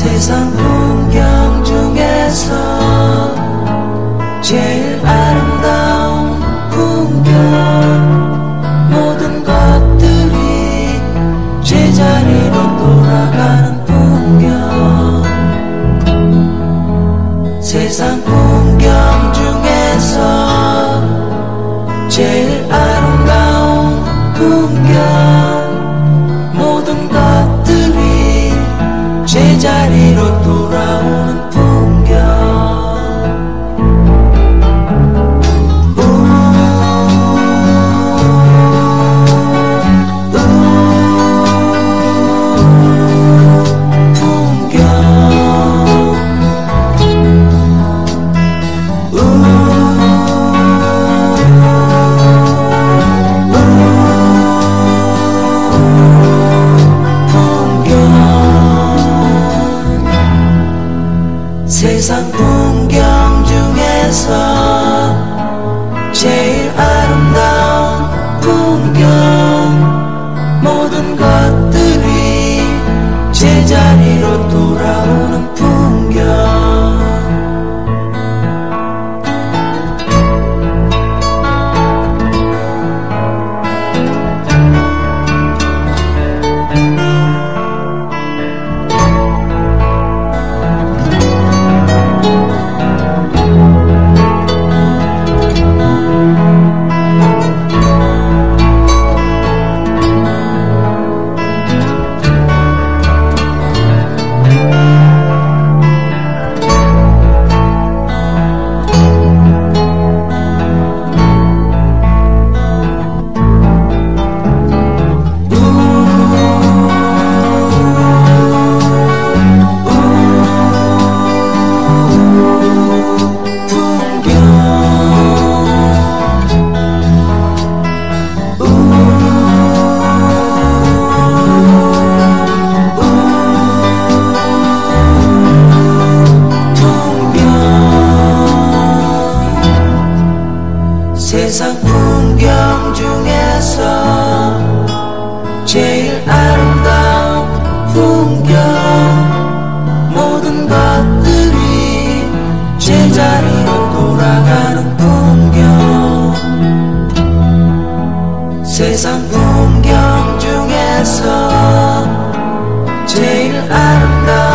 세상 풍경 중에서 제일 자리로 돌아오는 is unknown. 세상 풍경 중에서 제일 아름다운